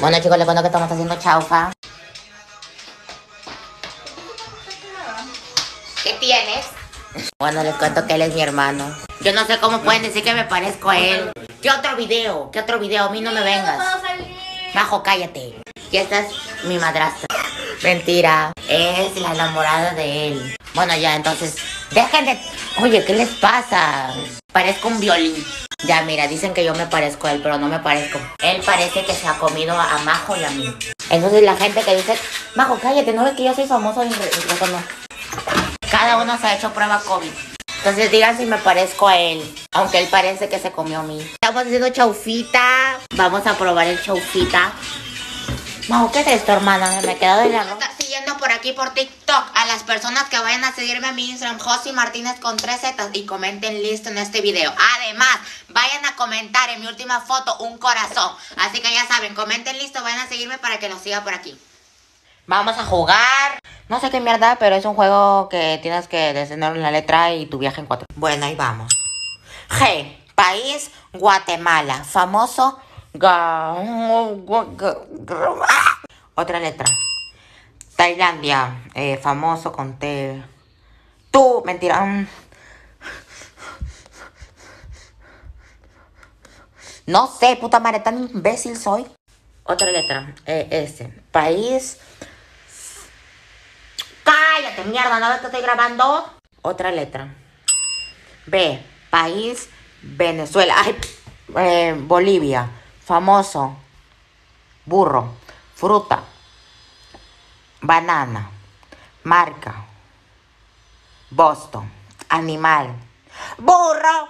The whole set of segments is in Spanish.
Bueno chicos, les cuento que estamos haciendo chaufa. ¿Qué tienes? Bueno, les cuento que él es mi hermano. Yo no sé cómo pueden decir que me parezco a él. ¿Qué otro video? ¿Qué otro video? A mí no me vengas. Bajo, cállate. Y esta es mi madrastra. Mentira. Es la enamorada de él. Bueno, ya, entonces, dejen de... Oye, ¿qué les pasa? Parezco un violín. Ya, mira, dicen que yo me parezco a él, pero no me parezco. Él parece que se ha comido a Majo y a mí. Entonces la gente que dice, Majo, cállate, ¿no ves que yo soy famoso en no. Cada uno se ha hecho prueba COVID. Entonces digan si me parezco a él, aunque él parece que se comió a mí. Estamos haciendo chaufita. Vamos a probar el chaufita. Majo, ¿qué es esto, hermana? Me quedado de la ropa. siguiendo por aquí por TikTok a las personas que vayan a seguirme a mi Instagram, Josi Martínez con tres zetas y comenten listo en este video. Además, vayan a comentar en mi última foto un corazón. Así que ya saben, comenten listo, vayan a seguirme para que los siga por aquí. Vamos a jugar. No sé qué mierda, pero es un juego que tienes que descender la letra y tu viaje en cuatro. Bueno, ahí vamos. G. País Guatemala. Famoso otra letra. Tailandia, eh, famoso con T. Tú, mentira. Mm. No sé, puta madre, tan imbécil soy. Otra letra, eh, S. País. Cállate, mierda, ¿no que estoy grabando? Otra letra. B. País. Venezuela. Ay, eh, Bolivia famoso, burro, fruta, banana, marca, Boston, animal, burro.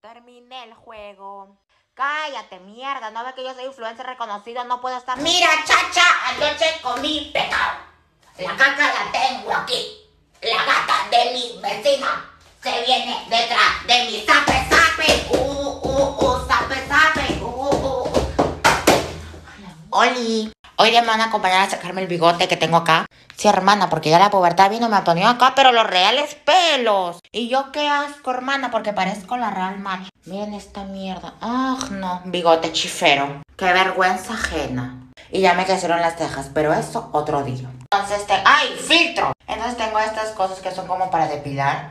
Terminé el juego. Cállate, mierda. No ve que yo soy influencer reconocido, no puedo estar. Mira, chacha, anoche comí pecado. La caca la tengo aquí. La gata de mi vecina se viene detrás de mi zape zape. Uh, Hoy me van a acompañar a sacarme el bigote que tengo acá. Sí, hermana, porque ya la pubertad vino, me ha ponido acá, pero los reales pelos. Y yo qué asco, hermana, porque parezco la real macho. Miren esta mierda. Ah, no, bigote chifero. Qué vergüenza ajena. Y ya me crecieron las cejas, pero eso otro día. Entonces, te... ¡ay, filtro! Entonces tengo estas cosas que son como para depilar.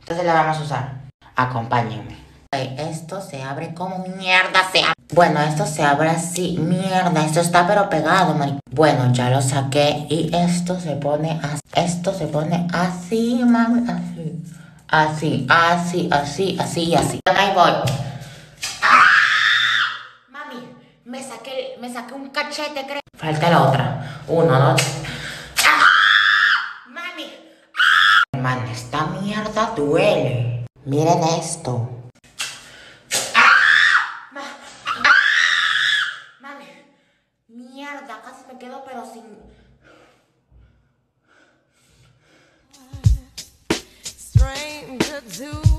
Entonces las vamos a usar. Acompáñenme. Esto se abre como mierda se abre. Bueno, esto se abre así. Mierda, esto está pero pegado, marico. Bueno, ya lo saqué y esto se pone así. Esto se pone así, mami. Así. Así, así, así, así así. Ahí voy. ¡Ah! Mami, me saqué, me saqué un cachete, creo. Falta la otra. Uno, dos. ¡Ah! Mami. ¡Ah! esta mierda duele. Miren esto. Stranger to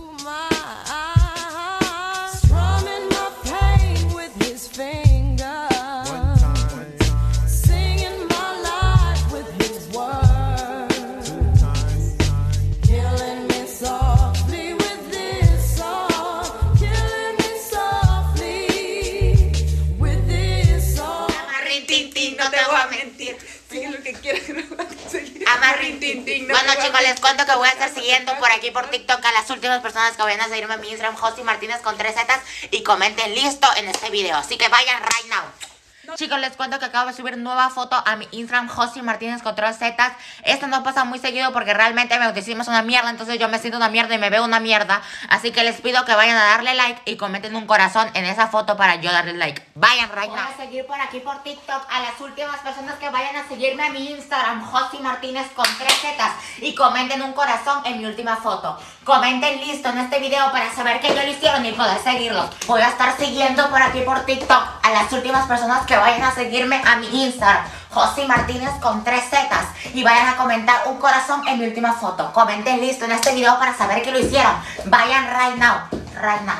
Bueno chicos, les cuento que voy a estar siguiendo por aquí por TikTok a las últimas personas que vayan a seguirme en mi Instagram, Josi Martínez con tres zetas y comenten listo en este video. Así que vayan right now. Chicos, les cuento que acabo de subir nueva foto a mi Instagram, Josi Martínez con tres zetas. Esto no pasa muy seguido porque realmente me es una mierda, entonces yo me siento una mierda y me veo una mierda. Así que les pido que vayan a darle like y comenten un corazón en esa foto para yo darle like. Vayan, right Voy a seguir por aquí por TikTok a las últimas personas que vayan a seguirme a mi Instagram, Josi Martínez con tres zetas y comenten un corazón en mi última foto. Comenten listo en este video para saber que yo lo hicieron y poder seguirlos. Voy a estar siguiendo por aquí por TikTok a las últimas personas que vayan a seguirme a mi Instagram, José Martínez con tres zetas. Y vayan a comentar un corazón en mi última foto. Comenten listo en este video para saber que lo hicieron. Vayan right now, right now.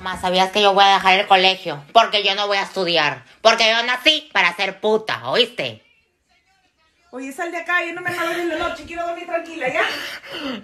Más sabías que yo voy a dejar el colegio. Porque yo no voy a estudiar. Porque yo nací para ser puta, ¿oíste? Oye, sal de acá, yo no me jalo en la noche, quiero dormir tranquila, ¿ya?